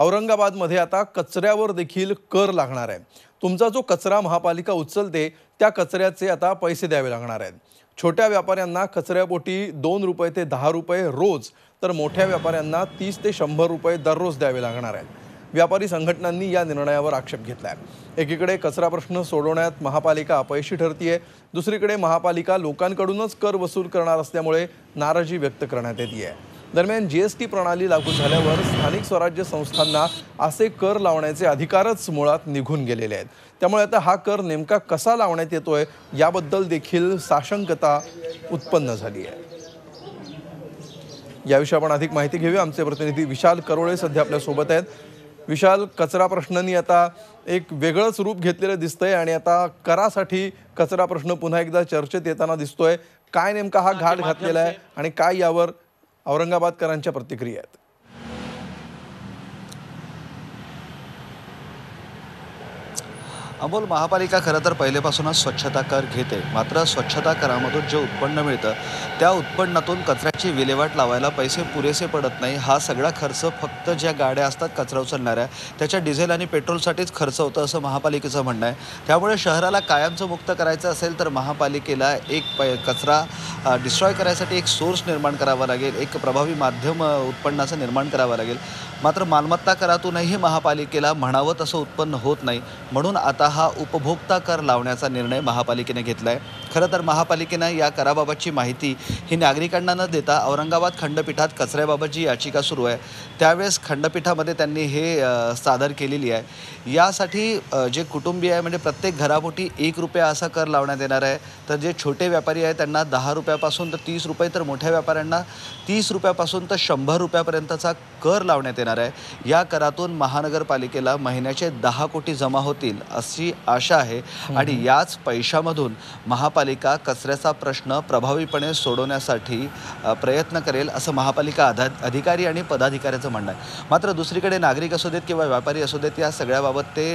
औरंगाबादमध्ये आता कचऱ्यावर देखील कर लागणार आहे. तुमचा जो कचरा महापालिका उचलते त्या कचऱ्याचे आता पैसे द्यावे लागणार आहेत. छोट्या व्यापाऱ्यांना कचऱ्यापोटी दोन रुपये ते दहा रुपये रोज तर मोठ्या व्यापाऱ्यांना तीस ते शंभर रुपये दररोज द्यावे लागणार आहेत. व्यापारी संघटनांनी या निर्णयावर आक्षेप घेतला आहे एकीकडे कचरा प्रश्न सोडवण्यात महापालिका अपयशी ठरतीये दुसरीकडे महापालिका लोकांकडूनच कर वसूल करणार असल्यामुळे नाराजी व्यक्त करण्यात येते आहे दरम्यान जी एस टी प्रणाली लागू झाल्यावर स्थानिक स्वराज्य संस्थांना असे कर लावण्याचे अधिकारच मुळात निघून गेलेले आहेत. त्यामुळे आता हा कर नेमका कसा लावण्यात येतोय याबद्दल देखील साशंकता उत्पन्न झाली आहे. याविषयी आपण अधिक माहिती घेऊया. आमचे प्रतिनिधी विशाल करोळे सध्या आपल्यासोबत आहेत. विशाल कचरा प्रश्नांनी आता एक वेगळंच रूप घेतलेलं दिसतंय आणि आता करासाठी कचरा प्रश्न पुन्हा एकदा चर्चेत येताना दिसतोय. काय नेमका हा घाट घातलेला आहे आणि काय यावर औरंगाबादकरांच्या प्रतिक्रिया आहेत अमोल महापालिका खरं तर पहिलेपासूनच स्वच्छता कर घेते. मात्र स्वच्छता करामधून जे उत्पन्न मिळतं त्या उत्पन्नातून कचऱ्याची विल्हेवाट लावायला पैसे पुरेसे पडत नाही. हा सगळा खर्च फक्त ज्या गाड्या असतात कचरा उचलणाऱ्या त्याच्या डिझेल आणि पेट्रोलसाठीच खर्च होतं असं महापालिकेचं म्हणणं आहे. त्यामुळे शहराला कायमचं मुक्त करायचं असेल तर महापालिकेला एक प कचरा डिस्ट्रॉय करायसाठी एक सोर्स निर्माण करावा लागेल एक प्रभावी माध्यम उत्पन्नाचं निर्माण करावं लागेल. मात्र मालमत्ता करातूनही महापालिकेला म्हणावं तसं उत्पन्न होत नाही. म्हणून आता हा उपभोक्ता कर लावण्याचा निर्णय महापालिकेने घेतला आहे खरं तर महापालिकेनं या कराबाबतची माहिती ही नागरिकांना न देता औरंगाबाद खंडपीठात कचऱ्याबाबत जी याचिका सुरू आहे. त्यावेळेस खंडपीठामध्ये त्यांनी हे सादर केलेली आहे. यासाठी जे कुटुंबीय आहे म्हणजे प्रत्येक घरापोटी एक रुपया असा कर लावण्यात येणार आहे. तर जे छोटे व्यापारी आहेत त्यांना दहा रुपयापासून तर तीस रुपये तर मोठ्या व्यापाऱ्यांना तीस रुपयापासून तर शंभर रुपयापर्यंतचा कर लावण्यात येणार आहे. या करातून महानगरपालिकेला महिन्याचे दहा कोटी जमा होतील अशी आशा आहे. आणि याच पैशामधून महापालिका कचऱ्याचा प्रश्न प्रभावीपणे सोडवण्यासाठी प्रयत्न करेल असं महापालिका अधा अधिकारी आणि पदाधिकाऱ्याचं म्हणणं आहे. मात्र दुसरीकडे नागरिक असू देत किंवा व्यापारी असू देत या सगळ्याबाबत ते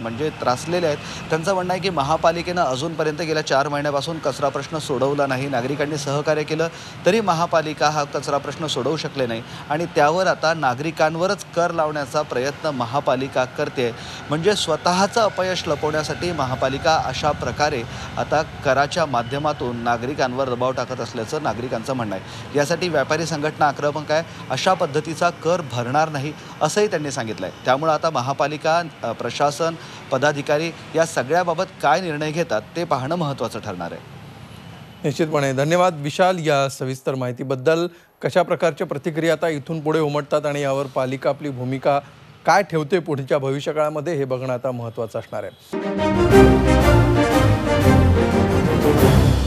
म्हणजे त्रासलेले आहेत. त्यांचं म्हणणं आहे की महापालिकेनं अजूनपर्यंत गेल्या चार महिन्यापासून कचरा प्रश्न सोडवला नाही. नागरिकांनी सहकार्य केलं तरी महापालिका हा कचरा प्रश्न सोडवू शकले नाही. आणि त्यावर आता नागरिकांवरच कर लावण्याचा प्रयत्न महापालिका करते. म्हणजे स्वतःचं अपयश लपवण्यासाठी महापालिका अशा प्रकारे आता कराच्या माध्यमातून नागरिकांवर दबाव टाकत असल्याचं नागरिकांचं म्हणणं आहे. यासाठी व्यापारी संघटना आक्रमक आहे. अशा पद्धतीचा कर भरणार नाही असंही त्यांनी सांगितलं आहे त्यामुळं आता महापालिका प्रशासन पदाधिकारी या सगळ्याबाबत काय निर्णय घेतात ते पाहणं महत्त्वाचं ठरणार आहे. निश्चितपणे. धन्यवाद विशाल या सविस्तर माहितीबद्दल. कशा प्रकारच्या प्रतिक्रिया आता इथून पुढे उमटतात आणि यावर पालिका आपली भूमिका काय ठेवते पुढच्या भविष्यकाळामध्ये हे बघणं आता महत्त्वाचं असणार आहे. Thank you.